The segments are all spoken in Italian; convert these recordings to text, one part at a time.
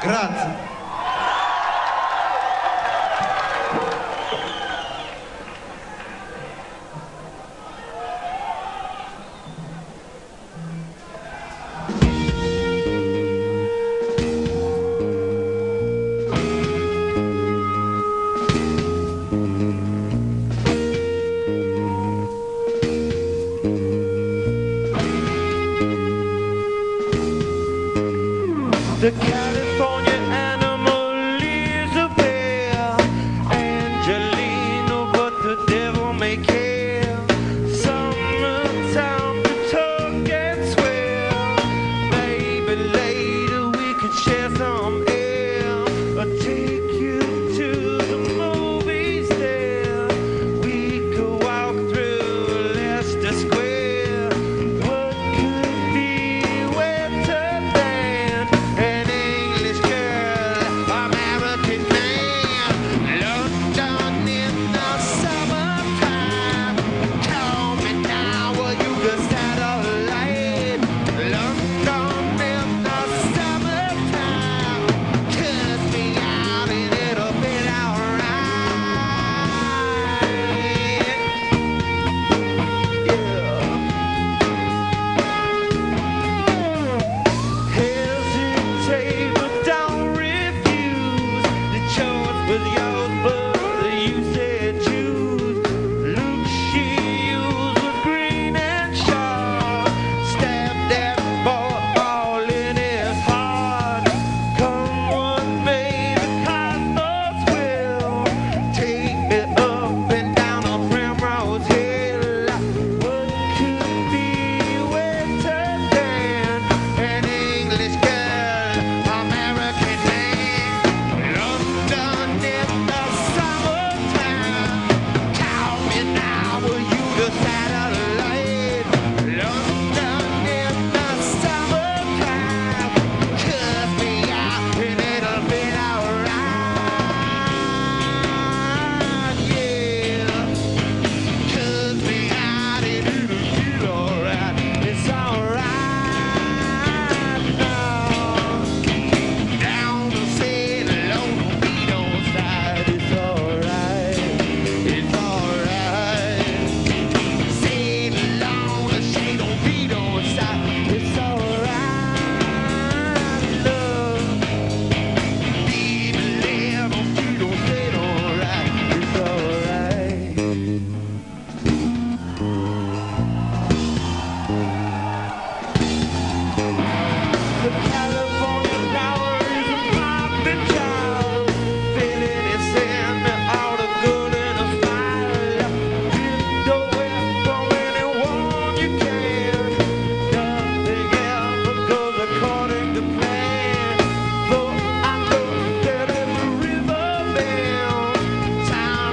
Grazie. The cat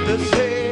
to say